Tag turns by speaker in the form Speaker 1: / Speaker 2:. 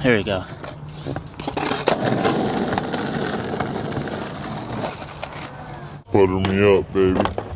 Speaker 1: Here we go.
Speaker 2: Butter me up, baby.